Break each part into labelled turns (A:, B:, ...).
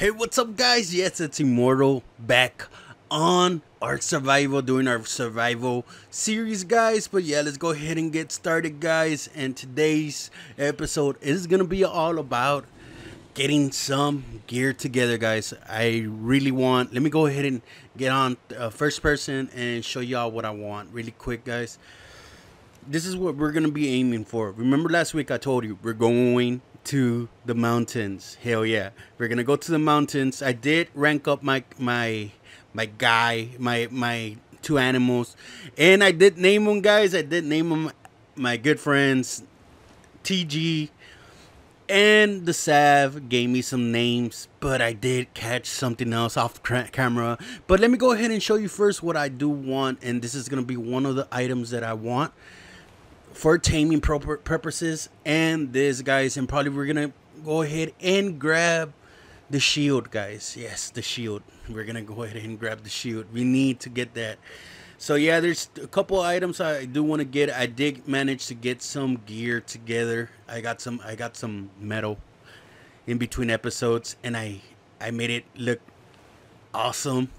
A: Hey, what's up, guys? Yes, it's Inmortal back on Ark Survival, doing our survival series, guys. But yeah, let's go ahead and get started, guys. And today's episode is gonna be all about getting some gear together, guys. I really want. Let me go ahead and get on uh, first person and show y'all what I want, really quick, guys. This is what we're gonna be aiming for. Remember last week I told you we're going to the mountains. Hell yeah. We're gonna go to the mountains. I did rank up my my my guy, my my two animals. And I did name them guys. I did name them my good friends TG and the Sav gave me some names, but I did catch something else off camera. But let me go ahead and show you first what I do want, and this is gonna be one of the items that I want for taming purposes. And this guys and probably we're gonna go ahead and grab the shield guys. Yes the shield. We're gonna go ahead and grab the shield. We need to get that. So yeah there's a couple items i do want to get. I did manage to get some gear together. I got some i got some metal in between episodes and i i made it look awesome.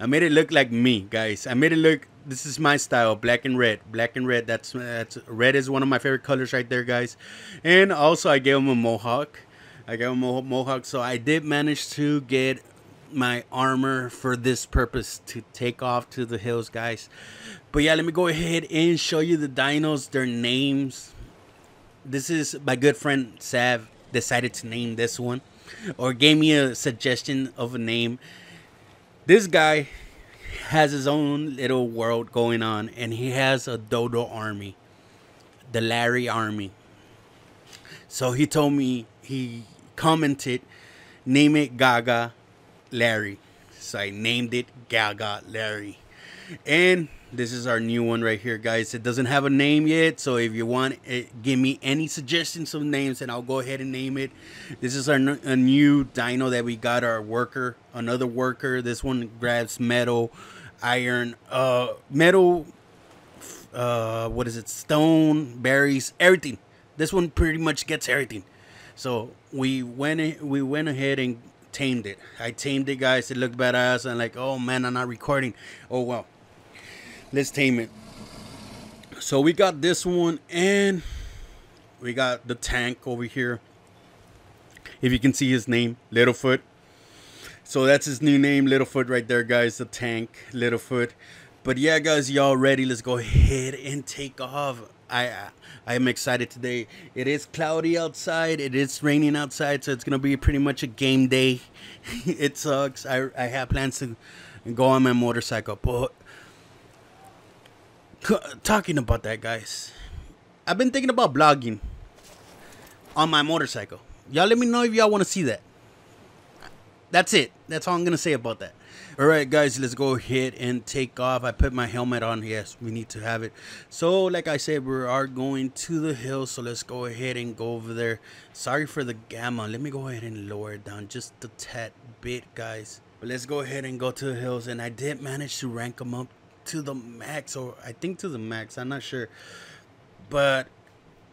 A: I made it look like me guys. I made it look this is my style black and red black and red that's that's red is one of my favorite colors right there guys. And also i gave him a mohawk. I gave him a mohawk so i did manage to get my armor for this purpose to take off to the hills guys. But yeah let me go ahead and show you the dinos their names. This is my good friend sav decided to name this one or gave me a suggestion of a name. This guy has his own little world going on, and he has a Dodo army, the Larry army. So he told me he commented, name it Gaga Larry. So I named it Gaga Larry, and this is our new one right here, guys. It doesn't have a name yet, so if you want, it, give me any suggestions of names, and I'll go ahead and name it. This is our a new dino that we got. Our worker, another worker. This one grabs metal, iron, uh, metal. Uh, what is it? Stone, berries, everything. This one pretty much gets everything. So we went we went ahead and tamed it. I tamed it, guys. It looked badass. And like, oh man, I'm not recording. Oh well let's tame it. So we got this one and we got the tank over here. If you can see his name, Littlefoot. So that's his new name, Littlefoot right there, guys. The tank, Littlefoot. But yeah, guys, y'all ready? Let's go ahead and take off. I I am excited today. It is cloudy outside. It is raining outside, so it's gonna be pretty much a game day. it sucks. I I have plans to go on my motorcycle, but talking about that, guys, I've been thinking about blogging on my motorcycle. Y'all let me know if y'all want to see that. That's it. That's all I'm going to say about that. All right, guys, let's go ahead and take off. I put my helmet on. Yes, we need to have it. So, like I said, we are going to the hill. So, let's go ahead and go over there. Sorry for the gamma. Let me go ahead and lower it down just a tad bit, guys. But let's go ahead and go to the hills. And I did manage to rank them up to the max, or I think to the max. I'm not sure, but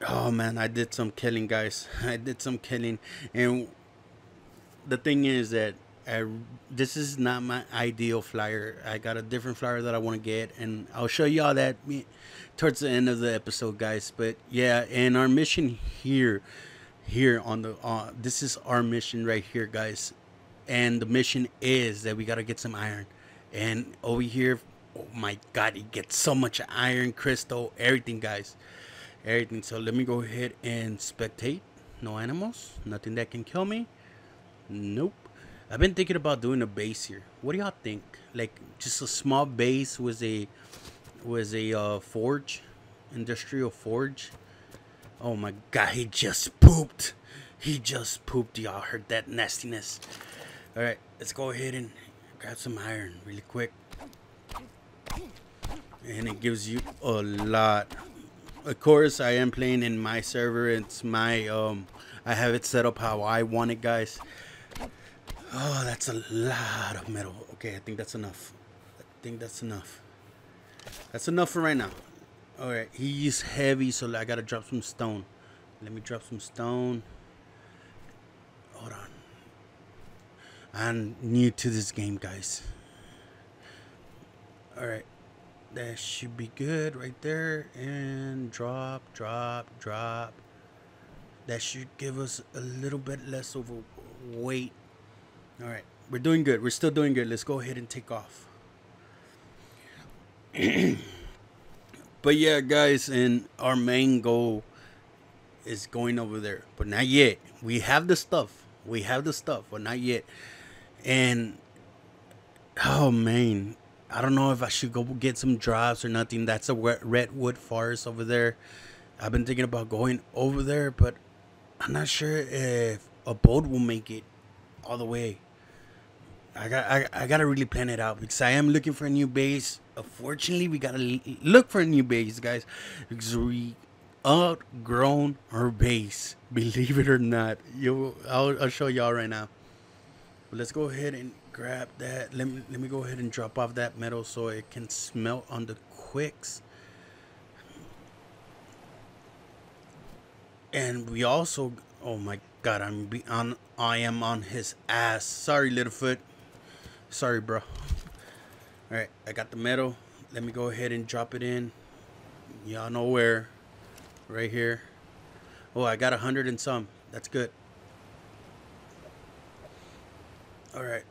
A: oh man, I did some killing, guys. I did some killing, and the thing is that I, this is not my ideal flyer. I got a different flyer that I want to get, and I'll show y'all that towards the end of the episode, guys. But yeah, and our mission here, here on the, uh, this is our mission right here, guys. And the mission is that we got to get some iron. And over here oh my god he gets so much iron crystal. Everything guys. Everything. So let me go ahead and spectate. No animals. Nothing that can kill me. Nope. I've been thinking about doing a base here. What do y'all think? Like just a small base with a with a uh, forge? Industrial forge? Oh my god he just pooped. He just pooped y'all. Heard that nastiness. All right let's go ahead and grab some iron really quick and it gives you a lot. Of course i am playing in my server. It's my um i have it set up how i want it guys. Oh that's a lot of metal. Okay i think that's enough. I think that's enough. That's enough for right now. All right he's heavy so i gotta drop some stone. Let me drop some stone. Hold on. I'm new to this game, guys. Alright. That should be good right there. And drop, drop, drop. That should give us a little bit less overweight. Alright. We're doing good. We're still doing good. Let's go ahead and take off. but yeah, guys, and our main goal is going over there. But not yet. We have the stuff. We have the stuff, but not yet. And oh man, I don't know if I should go get some drops or nothing. That's a redwood forest over there. I've been thinking about going over there, but I'm not sure if a boat will make it all the way. I got I, I gotta really plan it out because I am looking for a new base. Unfortunately, we gotta look for a new base, guys, because we outgrown our base. Believe it or not, you I'll, I'll show y'all right now. But let's go ahead and grab that. Let me let me go ahead and drop off that metal so it can smelt on the quicks. And we also, oh my God, I'm be on. I am on his ass. Sorry, Littlefoot. Sorry, bro. All right, I got the metal. Let me go ahead and drop it in. Y'all know where. Right here. Oh, I got a hundred and some. That's good. All right.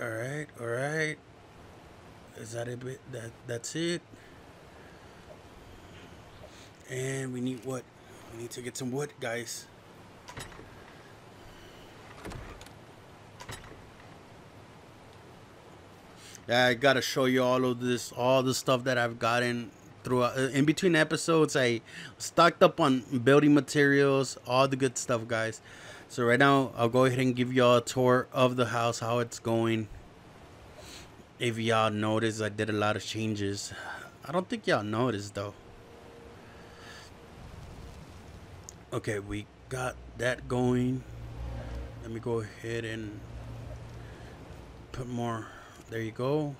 A: All right. All right. Is that it? That that's it. And we need what? We need to get some wood, guys. Yeah, I gotta show you all of this, all the stuff that I've gotten throughout. Uh, in between episodes, I stocked up on building materials, all the good stuff, guys. So right now, I'll go ahead and give y'all a tour of the house, how it's going. If y'all notice, I did a lot of changes. I don't think y'all noticed though. Okay, we got that going. Let me go ahead and put more there you go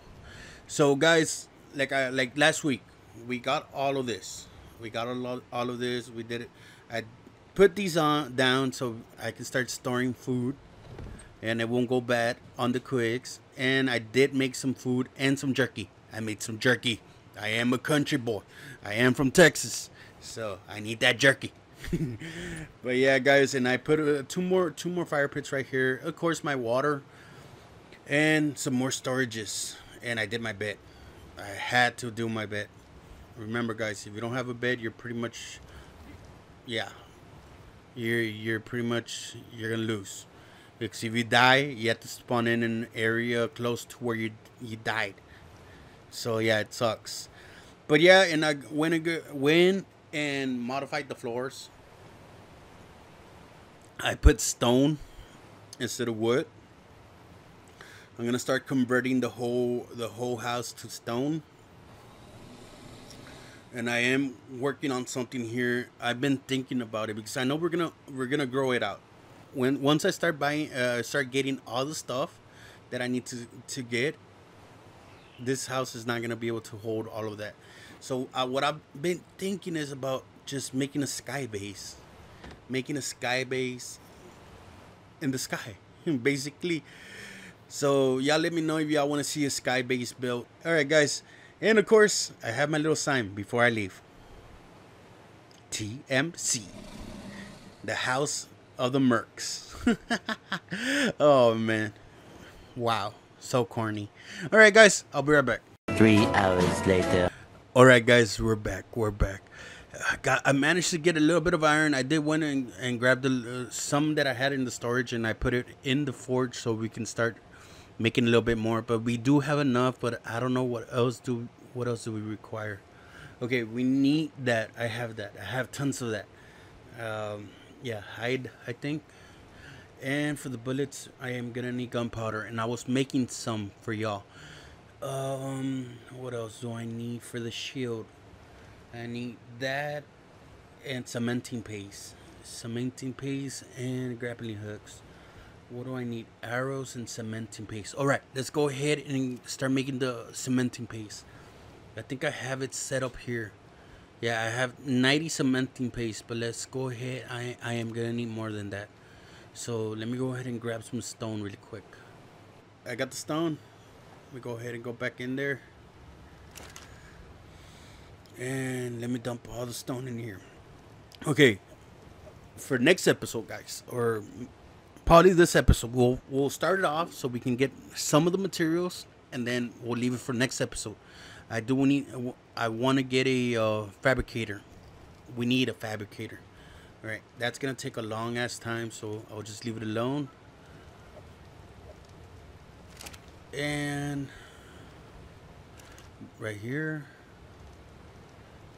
A: so guys like I like last week we got all of this we got all, all of this we did it I put these on down so I can start storing food and it won't go bad on the quicks and I did make some food and some jerky. I made some jerky. I am a country boy. I am from Texas so I need that jerky. But yeah guys and I put uh, two more two more fire pits right here. Of course my water and some more storages. And I did my bed. I had to do my bed. Remember guys if you don't have a bed you're pretty much yeah you're you're pretty much you're gonna lose. Because if you die you have to spawn in an area close to where you you died. So yeah it sucks. But yeah and I went and went and modified the floors. I put stone instead of wood. I'm gonna start converting the whole the whole house to stone. And I am working on something here. I've been thinking about it because I know we're gonna we're gonna grow it out. When once I start buying, uh, start getting all the stuff that I need to to get, this house is not gonna be able to hold all of that. So uh, what I've been thinking is about just making a sky base, making a sky base in the sky, basically so y'all let me know if y'all want to see a sky base built. All right, guys. And of course, I have my little sign before I leave. TMC. The House of the Mercs. oh, man. Wow. So corny. All right, guys. I'll be right back.
B: Three hours later.
A: All right, guys. We're back. We're back. I got. I managed to get a little bit of iron. I did went and, and grabbed the, uh, some that I had in the storage, and I put it in the forge so we can start making a little bit more but we do have enough but i don't know what else do what else do we require. Okay we need that. I have that. I have tons of that. Um, yeah hide i think. And for the bullets i am gonna need gunpowder and i was making some for y'all. Um what else do i need for the shield? I need that and cementing paste. Cementing paste and grappling hooks what do I need? Arrows and cementing paste. All right, let's go ahead and start making the cementing paste. I think I have it set up here. Yeah, I have 90 cementing paste, but let's go ahead. I, I am to need more than that. So let me go ahead and grab some stone really quick. I got the stone. Let me go ahead and go back in there. And let me dump all the stone in here. Okay. For next episode, guys, or probably this episode, we'll we'll start it off so we can get some of the materials, and then we'll leave it for next episode. I do need. I want to get a uh, fabricator. We need a fabricator. All right, that's gonna take a long ass time, so I'll just leave it alone. And right here.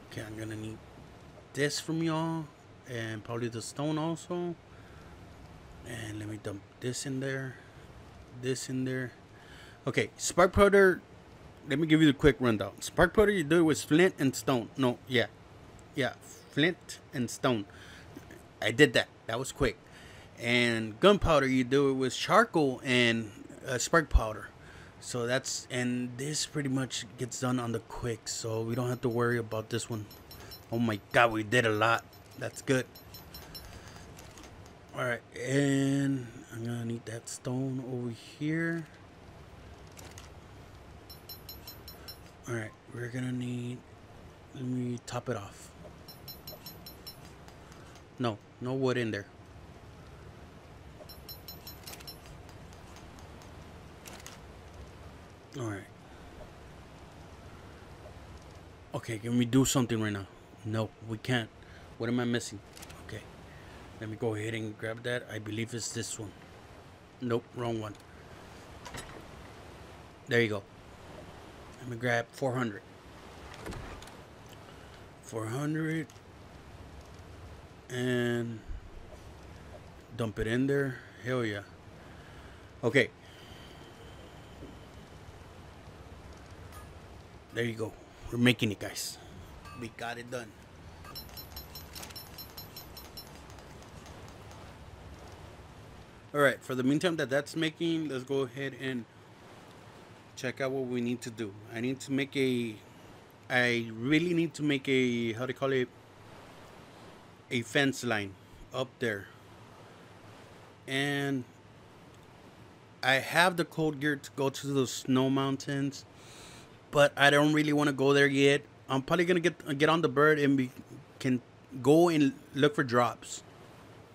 A: Okay, I'm gonna need this from y'all, and probably the stone also. And let me dump this in there, this in there. Okay, spark powder. Let me give you the quick rundown. Spark powder you do it with flint and stone. No, yeah, yeah, flint and stone. I did that. That was quick. And gunpowder you do it with charcoal and uh, spark powder. So that's and this pretty much gets done on the quick, so we don't have to worry about this one. Oh my god, we did a lot. That's good. Alright, and I'm gonna need that stone over here. Alright, we're gonna need let me top it off. No, no wood in there. Alright. Okay, can we do something right now? No, we can't. What am I missing? Let me go ahead and grab that. I believe it's this one. Nope, wrong one. There you go. Let me grab 400. 400 and dump it in there. Hell yeah. Okay. There you go. We're making it, guys. We got it done. All right. For the meantime that that's making, let's go ahead and check out what we need to do. I need to make a. I really need to make a. How do you call it? A fence line up there. And I have the cold gear to go to the snow mountains but I don't really want to go there yet. I'm probably gonna get get on the bird and we can go and look for drops.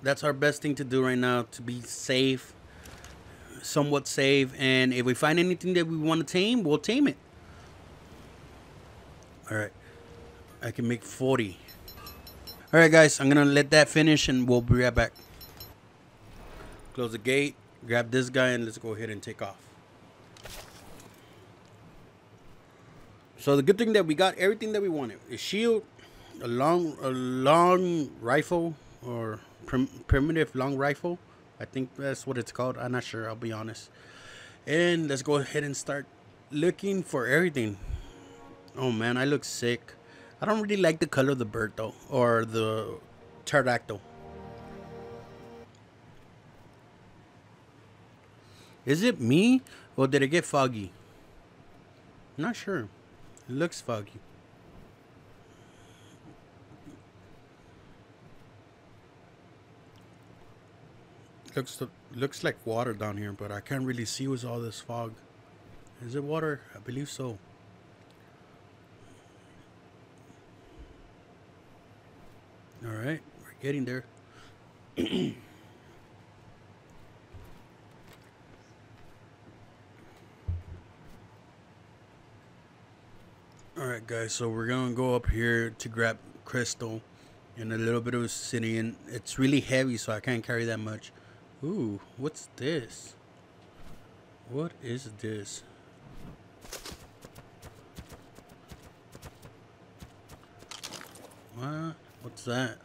A: That's our best thing to do right now to be safe, somewhat safe. And if we find anything that we want to tame, we'll tame it. All right, I can make 40. All right, guys, I'm gonna let that finish and we'll be right back. Close the gate, grab this guy, and let's go ahead and take off. So the good thing that we got everything that we wanted: a shield, a long, a long rifle, or prim primitive long rifle. I think that's what it's called. I'm not sure. I'll be honest. And let's go ahead and start looking for everything. Oh man, I look sick. I don't really like the color of the bird though, or the pterodactyl. Is it me, or did it get foggy? Not sure. It looks foggy. Looks looks like water down here, but I can't really see with all this fog. Is it water? I believe so. All right, we're getting there. Alright guys, so we're gonna go up here to grab crystal and a little bit of obsidian. It's really heavy so I can't carry that much. Ooh, what's this? What is this? What? What's that?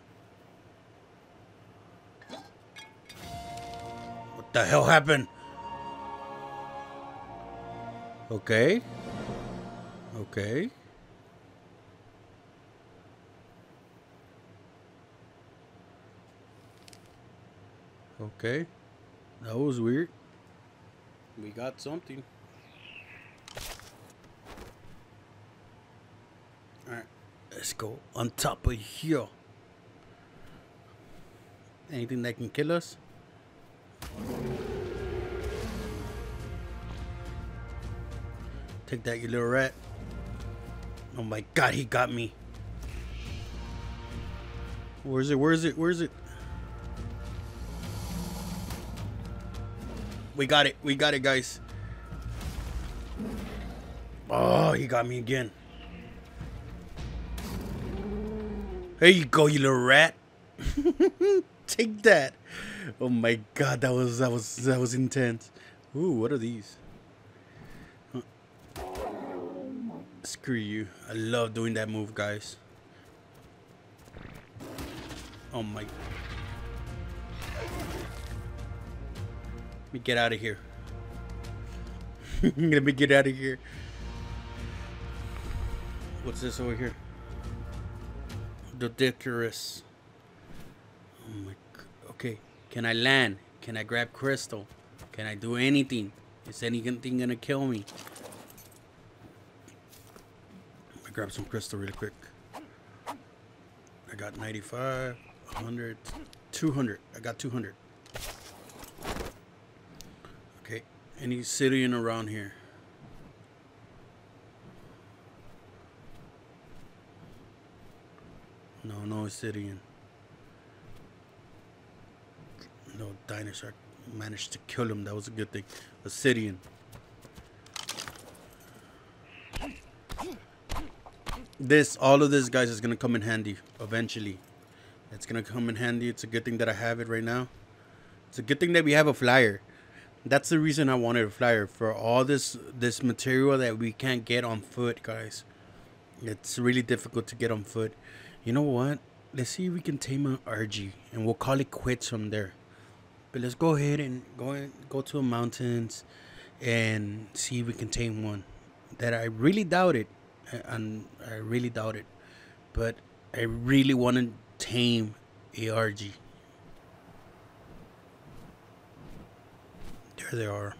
A: What the hell happened? Okay. Okay. Okay. That was weird. We got something. Alright. Let's go on top of here. Anything that can kill us? Take that, you little rat. Oh my god, he got me. Where is it? Where is it? Where is it? We got it. We got it, guys. Oh, he got me again. There you go, you little rat. Take that. Oh my god, that was that was that was intense. Ooh, what are these? Huh. Screw you. I love doing that move, guys. Oh my. Let me get out of here. Let me get out of here. What's this over here? Ridiculous. Oh my. Okay. Can I land? Can I grab crystal? Can I do anything? Is anything gonna kill me? Me grab some crystal really quick. I got 95, 100, 200. I got 200. Okay. Any city around here? No, no Obsidian. No dinosaur managed to kill him. That was a good thing. Obsidian. This, all of this, guys, is gonna come in handy eventually. It's gonna come in handy. It's a good thing that I have it right now. It's a good thing that we have a flyer. That's the reason I wanted a flyer for all this this material that we can't get on foot, guys. It's really difficult to get on foot. You know what? Let's see if we can tame an Argy, and we'll call it quits from there. But let's go ahead and go in, go to the mountains and see if we can tame one. That I really doubt it, uh, and I really doubt it. But I really want to tame ARG. There they are.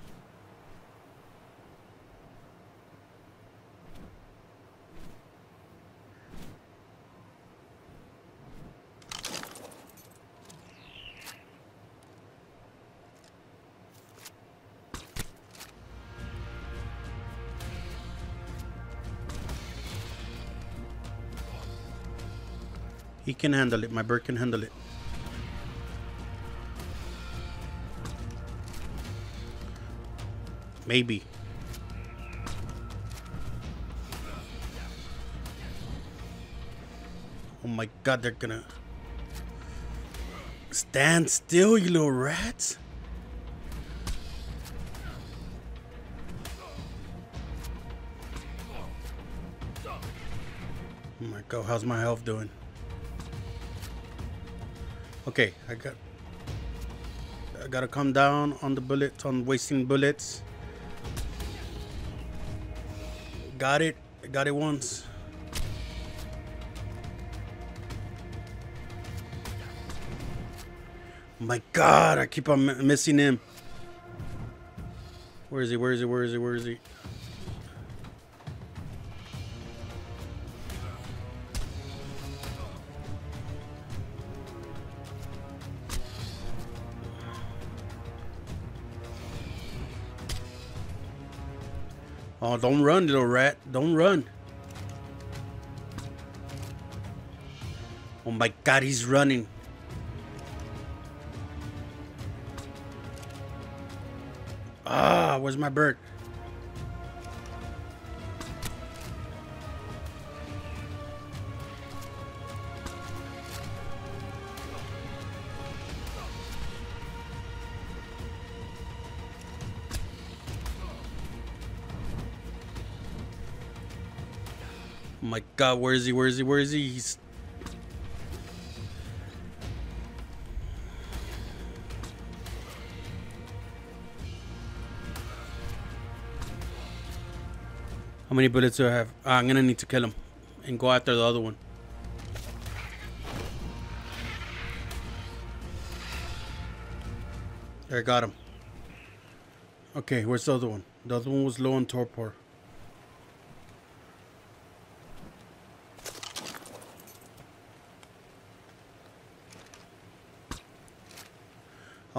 A: He can handle it. My bird can handle it. Maybe. Oh my god, they're gonna... Stand still, you little rats. Oh my god, how's my health doing? Okay, I got I gotta come down on the bullets, on wasting bullets. Got it. I got it once. My god, I keep on missing him. Where is he? Where is he? Where is he? Where is he? Oh, don't run, little rat. Don't run. Oh my god, he's running. Ah, where's my bird? God, where is he? Where is he? Where is he? He's How many bullets do I have? Ah, I'm gonna need to kill him and go after the other one. There, I got him. Okay, where's the other one? The other one was low on torpor.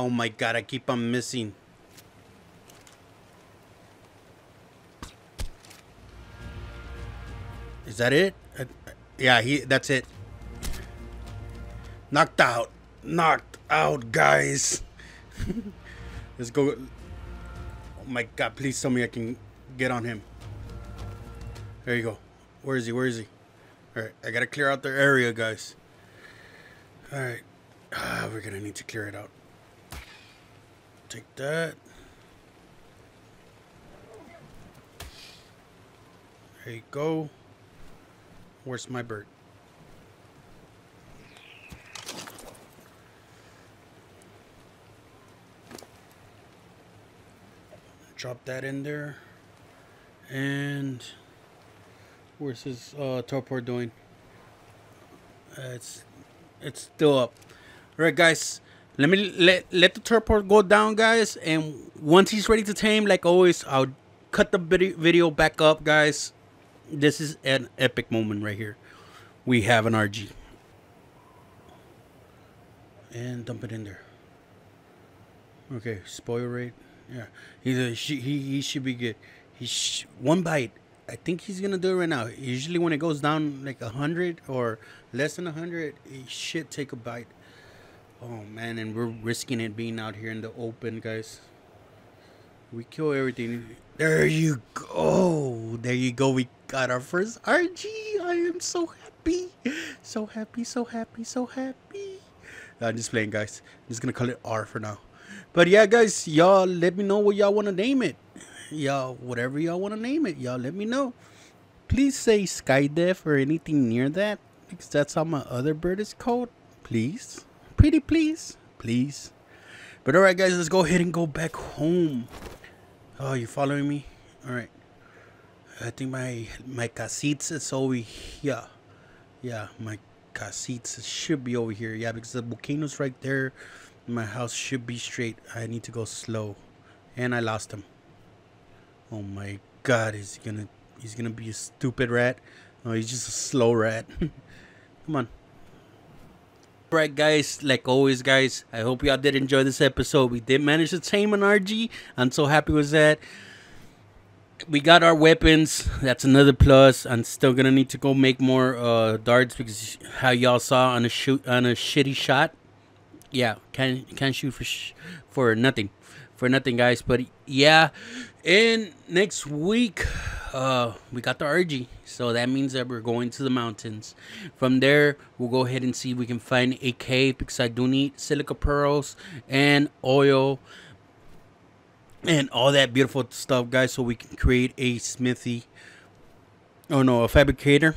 A: Oh my god, I keep on missing. Is that it? Uh, yeah, he. That's it. Knocked out. Knocked out, guys. Let's go. Oh my god, please tell me I can get on him. There you go. Where is he? Where is he? Alright, I gotta clear out their area, guys. Alright. Ah, we're gonna need to clear it out. Take that. There you go. Where's my bird? Drop that in there. And where's his uh, torpor doing? Uh, it's it's still up. All right, guys. Let me let let the torpor go down, guys. And once he's ready to tame, like always, I'll cut the video back up, guys. This is an epic moment right here. We have an Argy. And dump it in there. Okay, spoil rate. Yeah, he's a, he he should be good. He's one bite. I think he's gonna do it right now. Usually when it goes down like a hundred or less than a hundred, he should take a bite. Oh man, and we're risking it being out here in the open, guys. We kill everything. There you go. There you go. We got our first Argy. I am so happy. So happy, so happy, so happy. I'm just playing, guys. I'm just gonna call it R for now. But yeah, guys, y'all let me know what y'all want to name it. Y'all, whatever y'all want to name it, y'all let me know. Please say Skydef or anything near that because that's how my other bird is called. Please, pretty please, please. But all right, guys, let's go ahead and go back home. Oh, you following me? All right. I think my my casitas is over here. Yeah, my casitas should be over here. Yeah, because the volcano's right there. My house should be straight. I need to go slow. And I lost him. Oh my god, he's gonna he's gonna be a stupid rat. No, he's just a slow rat. Come on. Alright guys, like always guys, I hope y'all did enjoy this episode. We did manage to tame an Argy. I'm so happy with that. We got our weapons. That's another plus. I'm still gonna need to go make more uh, darts because how y'all saw on a shoot on a shitty shot yeah, can can shoot for sh- for nothing, for nothing, guys. But yeah, and next week, uh, we got the Argy, so that means that we're going to the mountains. From there, we'll go ahead and see if we can find a cave because I do need silica pearls and oil and all that beautiful stuff, guys, so we can create a smithy. Oh no, a fabricator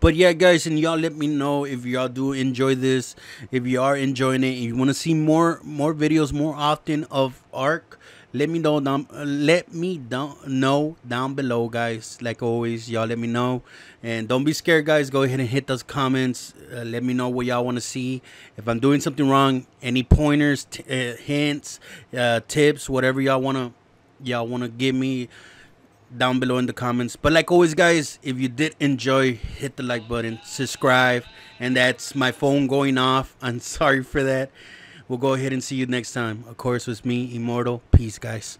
A: but yeah guys and y'all let me know if y'all do enjoy this if you are enjoying it and you want to see more more videos more often of ark let me know down let me down know down below guys like always y'all let me know and don't be scared guys go ahead and hit those comments uh, let me know what y'all want to see if i'm doing something wrong any pointers uh, hints uh, tips whatever y'all want to y'all want to give me down below in the comments. But like always, guys, if you did enjoy, hit the like button, subscribe, and that's my phone going off. I'm sorry for that. We'll go ahead and see you next time. Of course, with me, Inmortal. Peace, guys.